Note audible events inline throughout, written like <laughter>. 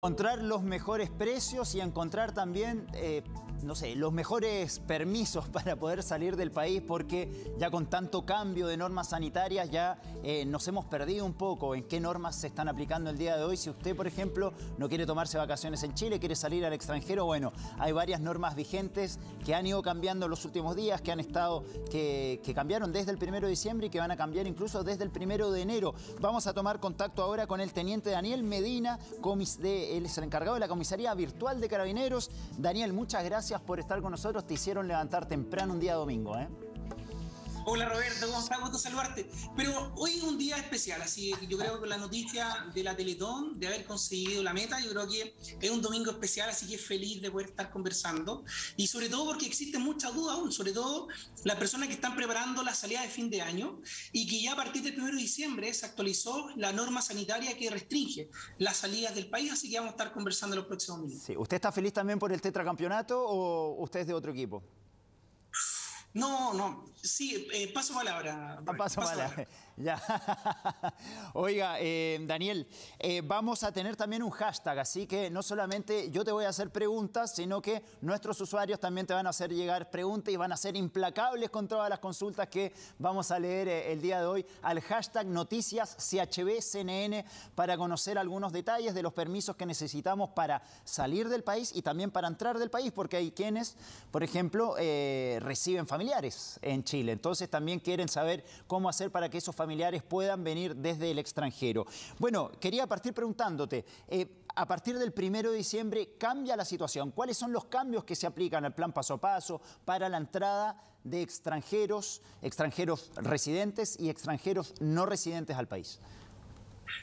Encontrar los mejores precios y encontrar también, eh, no sé, los mejores permisos <laughs> para poder salir del país porque ya con tanto cambio de normas sanitarias ya eh, nos hemos perdido un poco en qué normas se están aplicando el día de hoy. Si usted, por ejemplo, no quiere tomarse vacaciones en Chile, quiere salir al extranjero, bueno, hay varias normas vigentes que han ido cambiando en los últimos días, que han estado, que, que cambiaron desde el primero de diciembre y que van a cambiar incluso desde el primero de enero. Vamos a tomar contacto ahora con el teniente Daniel Medina, comis de él es el encargado de la comisaría virtual de Carabineros. Daniel, muchas gracias por estar con nosotros. Te hicieron levantar temprano un día domingo, ¿eh? Hola Roberto, ¿cómo estás? Gusto saludarte. Pero hoy es un día especial, así que yo creo que la noticia de la Teletón, de haber conseguido la meta, yo creo que es un domingo especial, así que feliz de poder estar conversando. Y sobre todo porque existen muchas dudas aún, sobre todo las personas que están preparando la salida de fin de año y que ya a partir del 1 de diciembre se actualizó la norma sanitaria que restringe las salidas del país, así que vamos a estar conversando en los próximos minutos. Sí. ¿Usted está feliz también por el tetracampeonato o usted es de otro equipo? No, no, sí, eh, paso palabra. Ah, paso, palabra. <laughs> Ya. Oiga, eh, Daniel, eh, vamos a tener también un hashtag, así que no solamente yo te voy a hacer preguntas, sino que nuestros usuarios también te van a hacer llegar preguntas y van a ser implacables con todas las consultas que vamos a leer el día de hoy al hashtag noticias CHBCNN para conocer algunos detalles de los permisos que necesitamos para salir del país y también para entrar del país, porque hay quienes, por ejemplo, reciben familia en Chile. Entonces también quieren saber cómo hacer para que esos familiares puedan venir desde el extranjero. Bueno, quería partir preguntándote, eh, a partir del primero de diciembre cambia la situación. ¿Cuáles son los cambios que se aplican al plan paso a paso para la entrada de extranjeros, extranjeros residentes y extranjeros no residentes al país?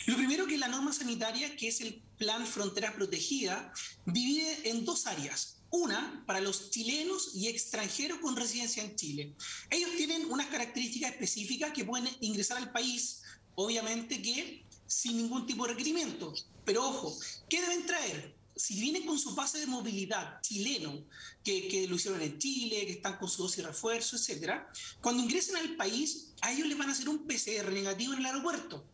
Lo primero que la norma sanitaria, que es el Plan Fronteras Protegida, divide en dos áreas. Una, para los chilenos y extranjeros con residencia en Chile. Ellos tienen unas características específicas que pueden ingresar al país, obviamente que sin ningún tipo de requerimiento. Pero ojo, ¿qué deben traer? si vienen con su pase de movilidad chileno, que, que, lo hicieron en Chile, que están con su dosis de refuerzo, etc., cuando ingresen al país, a ellos les van a hacer un PCR negativo en el aeropuerto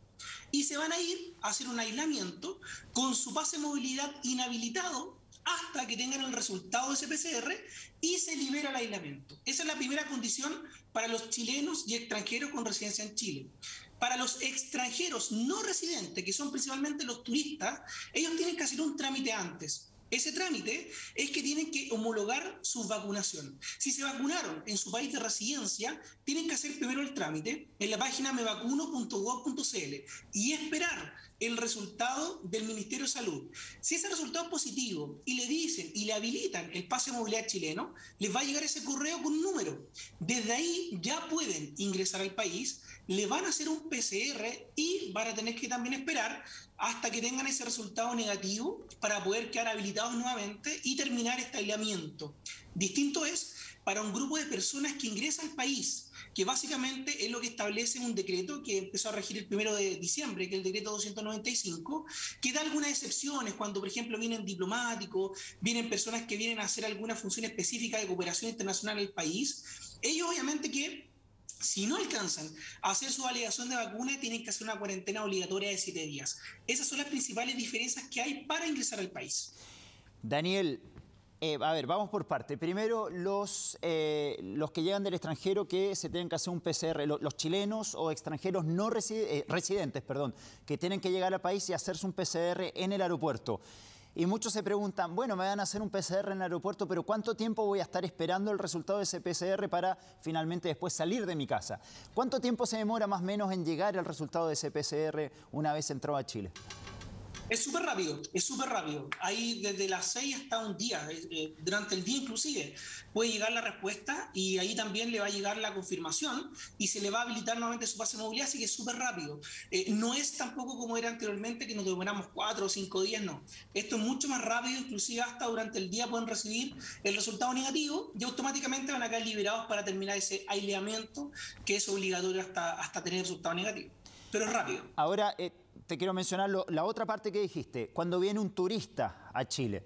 y se van a ir a hacer un aislamiento con su pase de movilidad inhabilitado hasta que tengan el resultado de ese PCR y se libera el aislamiento. Esa es la primera condición para los chilenos y extranjeros con residencia en Chile. Para los extranjeros no residentes, que son principalmente los turistas, ellos tienen que hacer un trámite antes. Ese trámite es que tienen que homologar su vacunación. Si se vacunaron en su país de residencia, tienen que hacer primero el trámite en la página mevacuno.gov.cl y esperar el resultado del Ministerio de Salud. Si ese resultado es positivo y le dicen y le habilitan el pase movilidad chileno, les va a llegar ese correo con un número. Desde ahí ya pueden ingresar al país, le van a hacer un PCR y van a tener que también esperar hasta que tengan ese resultado negativo para poder quedar habilitados nuevamente y terminar este aislamiento. Distinto es para un grupo de personas que ingresan al país, que básicamente es lo que establece un decreto que empezó a regir el primero de diciembre, que es el decreto 295, que da algunas excepciones cuando, por ejemplo, vienen diplomáticos, vienen personas que vienen a hacer alguna función específica de cooperación internacional el país. Ellos obviamente que si no alcanzan a hacer su alegación de vacuna, tienen que hacer una cuarentena obligatoria de siete días. Esas son las principales diferencias que hay para ingresar al país. Daniel, eh, a ver, vamos por parte. Primero, los, eh, los que llegan del extranjero que se tienen que hacer un PCR, los, chilenos o extranjeros no eh, residentes, perdón, que tienen que llegar al país y hacerse un PCR en el aeropuerto. Y muchos se preguntan, bueno, me van a hacer un PCR en el aeropuerto, pero ¿cuánto tiempo voy a estar esperando el resultado de ese PCR para finalmente después salir de mi casa? ¿Cuánto tiempo se demora más o menos en llegar el resultado de ese PCR una vez entró a Chile? Es súper rápido, es súper rápido. Ahí desde las 6 hasta un día, eh, eh, durante el día inclusive, puede llegar la respuesta y ahí también le va a llegar la confirmación y se le va a habilitar nuevamente su pase de movilidad, así que es súper rápido. Eh, no es tampoco como era anteriormente que nos demoramos 4 o 5 días, no. Esto es mucho más rápido, inclusive hasta durante el día pueden recibir el resultado negativo y automáticamente van a quedar liberados para terminar ese aislamiento que es obligatorio hasta, hasta tener resultado negativo. Pero es rápido. Ahora, te quiero mencionar la otra parte que dijiste, cuando viene un turista a Chile.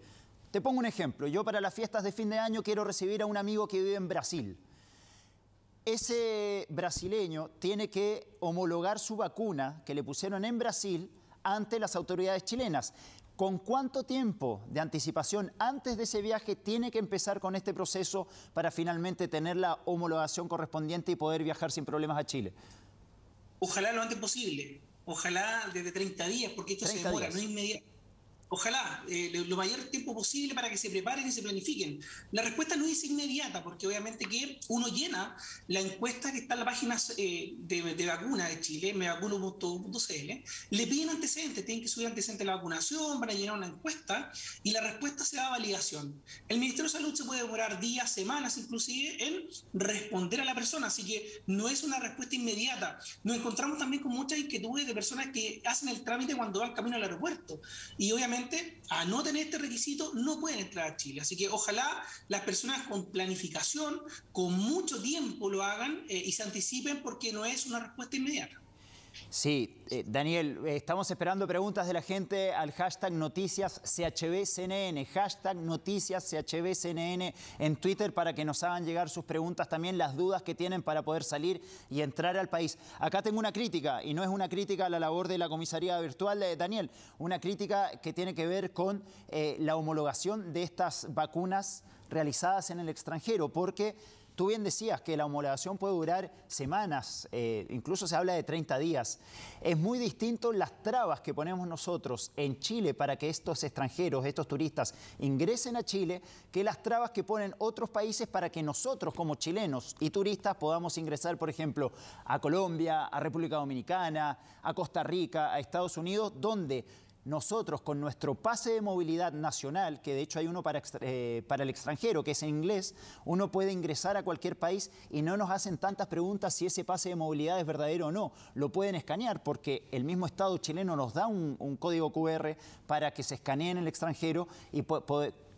Te pongo un ejemplo, yo para las fiestas de fin de año quiero recibir a un amigo que vive en Brasil. Ese brasileño tiene que homologar su vacuna que le pusieron en Brasil ante las autoridades chilenas. ¿Con cuánto tiempo de anticipación antes de ese viaje tiene que empezar con este proceso para finalmente tener la homologación correspondiente y poder viajar sin problemas a Chile? Ojalá lo antes posible. Ojalá desde 30 días, porque esto se demora, no inmediato Ojalá, eh, lo mayor tiempo posible para que se preparen y se planifiquen. La respuesta no es inmediata, porque obviamente que uno llena la encuesta que está en la página eh, de, de, vacuna de Chile, mevacuno.cl, le piden antecedentes, tienen que subir antecedentes de la vacunación, van a llenar una encuesta y la respuesta se da a validación. El Ministerio de Salud se puede demorar días, semanas inclusive en responder a la persona, así que no es una respuesta inmediata. Nos encontramos también con muchas inquietudes de personas que hacen el trámite cuando van camino al aeropuerto y obviamente a no tener este requisito, no pueden entrar a Chile. Así que ojalá las personas con planificación, con mucho tiempo lo hagan eh, y se anticipen porque no es una respuesta inmediata. Sí, eh, Daniel, eh, estamos esperando preguntas de la gente al hashtag noticias CHBCNN, hashtag noticias CHBCNN en Twitter para que nos hagan llegar sus preguntas, también las dudas que tienen para poder salir y entrar al país. Acá tengo una crítica, y no es una crítica a la labor de la comisaría virtual, de Daniel, una crítica que tiene que ver con eh, la homologación de estas vacunas realizadas en el extranjero, porque Tú bien decías que la homologación puede durar semanas, eh, incluso se habla de 30 días. Es muy distinto las trabas que ponemos nosotros en Chile para que estos extranjeros, estos turistas, ingresen a Chile, que las trabas que ponen otros países para que nosotros como chilenos y turistas podamos ingresar, por ejemplo, a Colombia, a República Dominicana, a Costa Rica, a Estados Unidos, donde nosotros con nuestro pase de movilidad nacional, que de hecho hay uno para, eh, para, el extranjero, que es en inglés, uno puede ingresar a cualquier país y no nos hacen tantas preguntas si ese pase de movilidad es verdadero o no. Lo pueden escanear porque el mismo Estado chileno nos da un, código QR para que se escanee en el extranjero y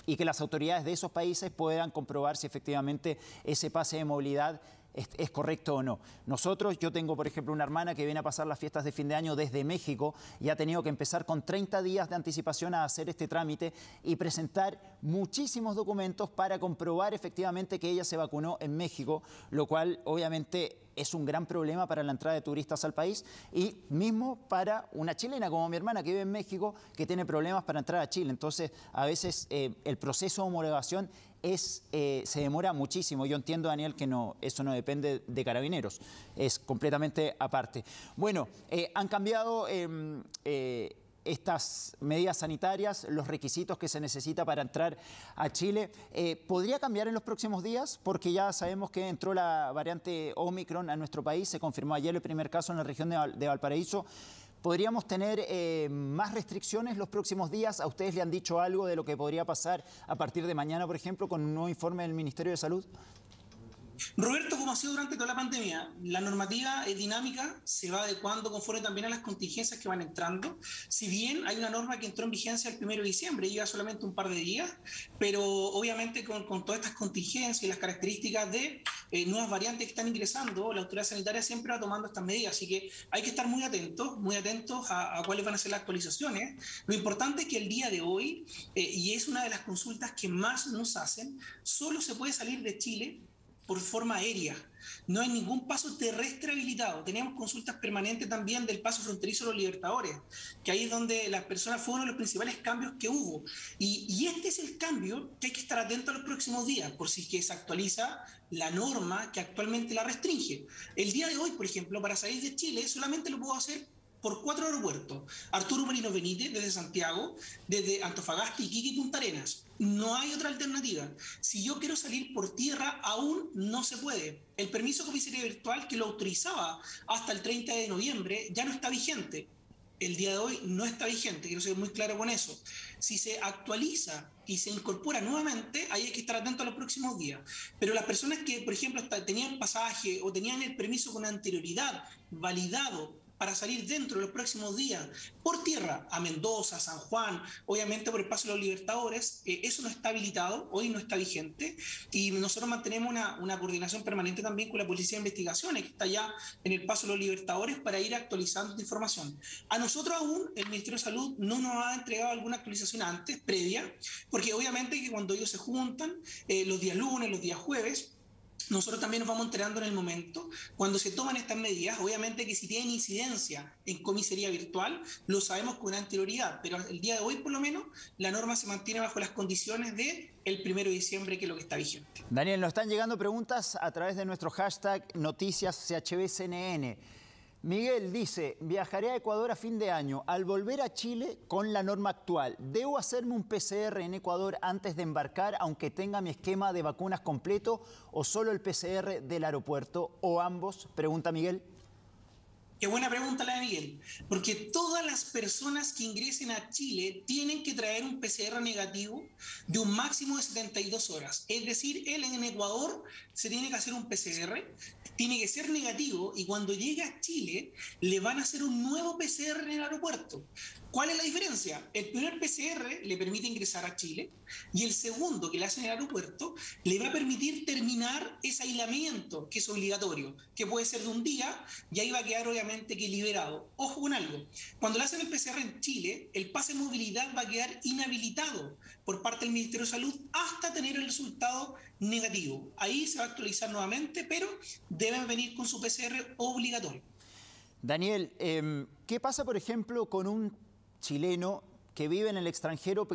y que las autoridades de esos países puedan comprobar si efectivamente ese pase de movilidad es, correcto o no. Nosotros, yo tengo, por ejemplo, una hermana que viene a pasar las fiestas de fin de año desde México y ha tenido que empezar con 30 días de anticipación a hacer este trámite y presentar muchísimos documentos para comprobar efectivamente que ella se vacunó en México, lo cual obviamente es un gran problema para la entrada de turistas al país y mismo para una chilena como mi hermana que vive en México que tiene problemas para entrar a Chile. Entonces, a veces eh, el proceso de homologación es, eh, se demora muchísimo. Yo entiendo, Daniel, que no, eso no depende de carabineros, es completamente aparte. Bueno, eh, han cambiado em, estas medidas sanitarias, los requisitos que se necesita para entrar a Chile. ¿Podría cambiar en los próximos días? Porque ya sabemos que entró la variante Omicron a nuestro país, se confirmó ayer el primer caso en la región de Valparaíso. ¿Podríamos tener eh, más restricciones los próximos días? ¿A ustedes le han dicho algo de lo que podría pasar a partir de mañana, por ejemplo, con un nuevo informe del Ministerio de Salud? Roberto, como ha sido durante toda la pandemia, la normativa es dinámica, se va adecuando conforme también a las contingencias que van entrando. Si bien hay una norma que entró en vigencia el 1 de diciembre, lleva solamente un par de días, pero obviamente con, todas estas contingencias y las características de eh, nuevas variantes que están ingresando, la autoridad sanitaria siempre va tomando estas medidas. Así que hay que estar muy atentos, muy atentos a, cuáles van a ser las actualizaciones. Lo importante es que el día de hoy, eh, y es una de las consultas que más nos hacen, solo se puede salir de Chile por forma aérea. No hay ningún paso terrestre habilitado. Teníamos consultas permanentes también del paso fronterizo de los Libertadores, que ahí es donde las personas fueron los principales cambios que hubo. Y, este es el cambio que hay que estar atento a los próximos días, por si que se actualiza la norma que actualmente la restringe. El día de hoy, por ejemplo, para salir de Chile solamente lo puedo hacer por cuatro aeropuertos. Arturo Marino Benítez desde Santiago, desde Antofagasta, Iquique y Punta Arenas. No hay otra alternativa. Si yo quiero salir por tierra, aún no se puede. El permiso de comisaría virtual que lo autorizaba hasta el 30 de noviembre ya no está vigente. El día de hoy no está vigente, quiero ser muy claro con eso. Si se actualiza y se incorpora nuevamente, ahí hay que estar atento a los próximos días. Pero las personas que, por ejemplo, tenían pasaje o tenían el permiso con anterioridad validado para salir dentro de los próximos días por tierra a Mendoza, San Juan, obviamente por el paso de los Libertadores. Eh, eso no está habilitado, hoy no está vigente y nosotros mantenemos una, una, coordinación permanente también con la Policía de Investigaciones que está ya en el paso de los Libertadores para ir actualizando esta información. A nosotros aún el Ministerio de Salud no nos ha entregado alguna actualización antes, previa, porque obviamente que cuando ellos se juntan, eh, los días lunes, los días jueves, nosotros también nos vamos enterando en el momento. Cuando se toman estas medidas, obviamente que si tienen incidencia en comisaría virtual, lo sabemos con anterioridad, pero el día de hoy por lo menos la norma se mantiene bajo las condiciones de el primero de diciembre, que es lo que está vigente. Daniel, nos están llegando preguntas a través de nuestro hashtag noticias CHBCNN. Miguel dice, viajaré a Ecuador a fin de año. Al volver a Chile con la norma actual, ¿debo hacerme un PCR en Ecuador antes de embarcar, aunque tenga mi esquema de vacunas completo, o solo el PCR del aeropuerto, o ambos? Pregunta Miguel. Qué buena pregunta la de Miguel, porque todas las personas que ingresen a Chile tienen que traer un PCR negativo de un máximo de 72 horas. Es decir, él en Ecuador se tiene que hacer un PCR, tiene que ser negativo y cuando llegue a Chile le van a hacer un nuevo PCR en el aeropuerto. ¿Cuál es la diferencia? El primer PCR le permite ingresar a Chile y el segundo que le hacen en el aeropuerto le va a permitir terminar ese aislamiento que es obligatorio, que puede ser de un día y ahí va a quedar obviamente que liberado. Ojo con algo, cuando le hacen el PCR en Chile, el pase de movilidad va a quedar inhabilitado por parte del Ministerio de Salud hasta tener el resultado negativo. Ahí se va a actualizar nuevamente, pero deben venir con su PCR obligatorio. Daniel, em, ¿qué pasa por ejemplo con un chileno que vive en el extranjero,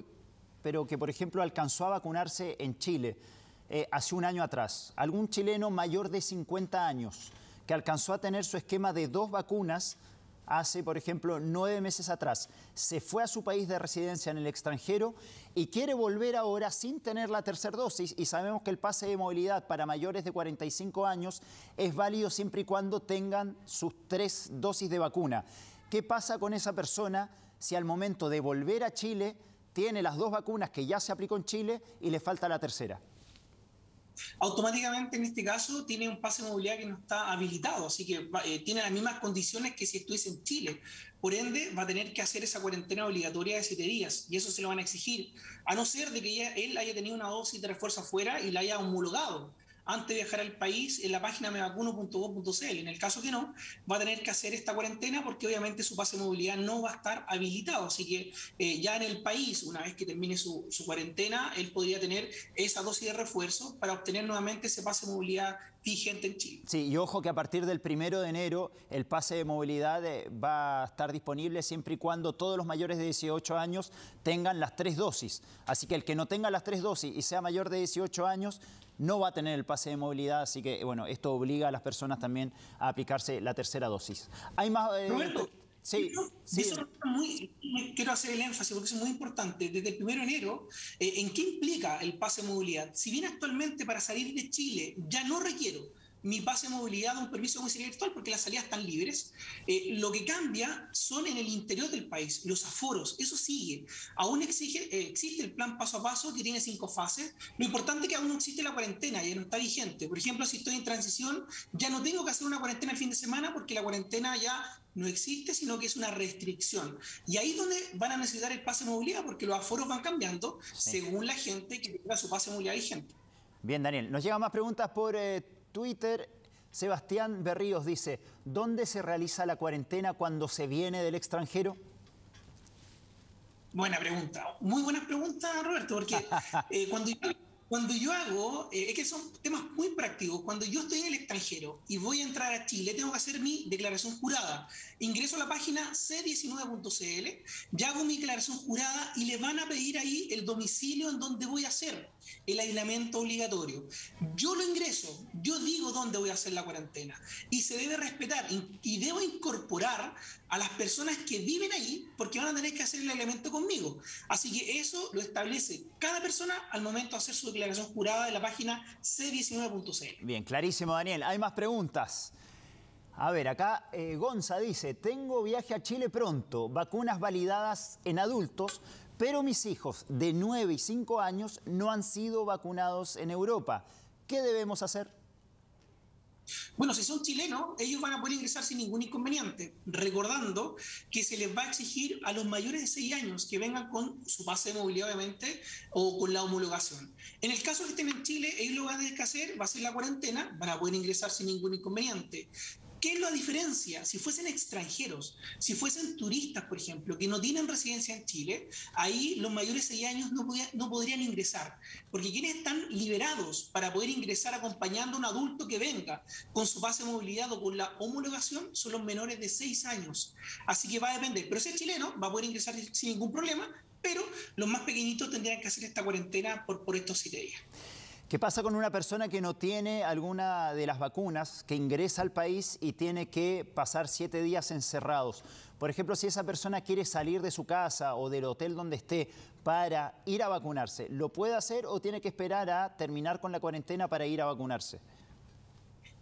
pero que, por ejemplo, alcanzó a vacunarse en Chile eh, hace un año atrás. Algún chileno mayor de 50 años que alcanzó a tener su esquema de dos vacunas hace, por ejemplo, nueve meses atrás, se fue a su país de residencia en el extranjero y quiere volver ahora sin tener la tercera dosis y sabemos que el pase de movilidad para mayores de 45 años es válido siempre y cuando tengan sus tres dosis de vacuna. ¿Qué pasa con esa persona si al momento de volver a Chile tiene las dos vacunas que ya se aplicó en Chile y le falta la tercera? Automáticamente en este caso tiene un pase de movilidad que no está habilitado, así que eh, tiene las mismas condiciones que si estuviese en Chile. Por ende, va a tener que hacer esa cuarentena obligatoria de siete días y eso se lo van a exigir, a no ser de que él haya tenido una dosis de refuerzo afuera y la haya homologado antes de viajar al país en la página mevacuno.gov.cl. En el caso que no, va a tener que hacer esta cuarentena porque obviamente su pase de movilidad no va a estar habilitado. Así que eh, ya en el país, una vez que termine su, cuarentena, él podría tener esa dosis de refuerzo para obtener nuevamente ese pase de movilidad vigente en Chile. Sí, y ojo que a partir del primero de enero el pase de movilidad eh, va a estar disponible siempre y cuando todos los mayores de 18 años tengan las tres dosis. Así que el que no tenga las tres dosis y sea mayor de 18 años no va a tener el pase de movilidad, así que bueno, esto obliga a las personas también a aplicarse la tercera dosis. Hay más... Eh, sí, sí. quiero hacer el énfasis porque es muy importante. Desde el 1 de enero, eh, ¿en qué implica el pase de movilidad? Si bien actualmente para salir de Chile ya no requiero mi pase de movilidad de un permiso de comisaría virtual porque las salidas están libres. Eh, lo que cambia son en el interior del país, los aforos, eso sigue. Aún exige, eh, existe el plan paso a paso que tiene cinco fases. Lo importante es que aún no existe la cuarentena, ya no está vigente. Por ejemplo, si estoy en transición, ya no tengo que hacer una cuarentena el fin de semana porque la cuarentena ya no existe, sino que es una restricción. Y ahí es donde van a necesitar el pase de movilidad porque los aforos van cambiando según la gente que tenga su pase de movilidad vigente. Bien, Daniel, nos llegan más preguntas por... Eh, Twitter, Sebastián Berríos dice, ¿dónde se realiza la cuarentena cuando se viene del extranjero? Buena pregunta, muy buena pregunta, Roberto, porque <laughs> eh, cuando, yo, cuando yo hago, eh, es que son temas muy prácticos, cuando yo estoy en el extranjero y voy a entrar a Chile, tengo que hacer mi declaración jurada. Ingreso a la página c19.cl, ya hago mi declaración jurada y le van a pedir ahí el domicilio en donde voy a hacer el aislamiento obligatorio. Yo lo ingreso, yo digo dónde voy a hacer la cuarentena y se debe respetar y debo incorporar a las personas que viven ahí porque van a tener que hacer el aislamiento conmigo. Así que eso lo establece cada persona al momento de hacer su declaración jurada en la página c19.cl. Bien, clarísimo Daniel. Hay más preguntas. A ver, acá eh, Gonza dice, tengo viaje a Chile pronto, vacunas validadas en adultos, pero mis hijos de 9 y 5 años no han sido vacunados en Europa. ¿Qué debemos hacer? Bueno, si son chilenos, ellos van a poder ingresar sin ningún inconveniente, recordando que se les va a exigir a los mayores de 6 años que vengan con su pase de movilidad, obviamente, o con la homologación. En el caso que estén en Chile, ellos lo van a tener que hacer, va a ser la cuarentena, van a poder ingresar sin ningún inconveniente ¿Qué es la diferencia? Si fuesen extranjeros, si fuesen turistas, por ejemplo, que no tienen residencia en Chile, ahí los mayores de 6 años no, no podrían ingresar, porque quienes están liberados para poder ingresar acompañando a un adulto que venga con su base de movilidad o con la homologación son los menores de 6 años. Así que va a depender. Pero si es chileno, va a poder ingresar sin ningún problema, pero los más pequeñitos tendrían que hacer esta cuarentena por, por estos siete días. ¿Qué pasa con una persona que no tiene alguna de las vacunas, que ingresa al país y tiene que pasar siete días encerrados? Por ejemplo, si esa persona quiere salir de su casa o del hotel donde esté para ir a vacunarse, ¿lo puede hacer o tiene que esperar a terminar con la cuarentena para ir a vacunarse?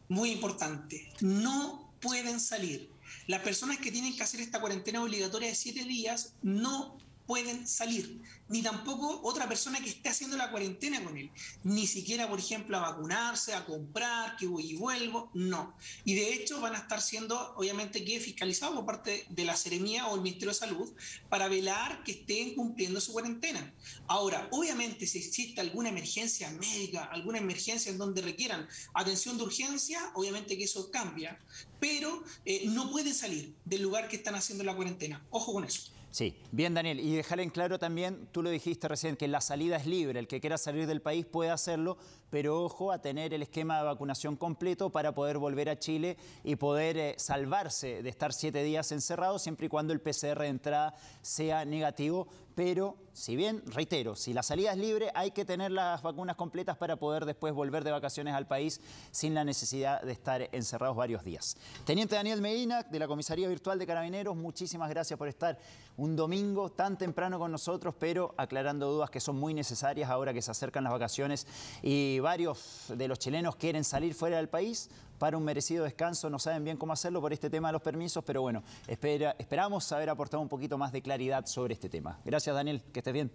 Muy importante, no pueden salir. Las personas que tienen que hacer esta cuarentena obligatoria de siete días no pueden salir, ni tampoco otra persona que esté haciendo la cuarentena con él, ni siquiera, por ejemplo, a vacunarse, a comprar, que voy y vuelvo, no. Y de hecho van a estar siendo, obviamente, que fiscalizados por parte de la Seremía o el Ministerio de Salud para velar que estén cumpliendo su cuarentena. Ahora, obviamente, si existe alguna emergencia médica, alguna emergencia en donde requieran atención de urgencia, obviamente que eso cambia, pero eh, no pueden salir del lugar que están haciendo la cuarentena. Ojo con eso. Sí, bien Daniel, y dejar en claro también, tú lo dijiste recién, que la salida es libre, el que quiera salir del país puede hacerlo, pero ojo a tener el esquema de vacunación completo para poder volver a Chile y poder eh, salvarse de estar siete días encerrado siempre y cuando el PCR de entrada sea negativo. Pero, si bien, reitero, si la salida es libre, hay que tener las vacunas completas para poder después volver de vacaciones al país sin la necesidad de estar encerrados varios días. Teniente Daniel Medina, de la Comisaría Virtual de Carabineros, muchísimas gracias por estar un domingo tan temprano con nosotros, pero aclarando dudas que son muy necesarias ahora que se acercan las vacaciones y varios de los chilenos quieren salir fuera del país para un merecido descanso. No saben bien cómo hacerlo por este tema de los permisos, pero bueno, espera, esperamos haber aportado un poquito más de claridad sobre este tema. Gracias, Daniel. Que estés bien.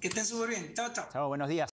que estén súper bien. Chao, chao. Chao, buenos días.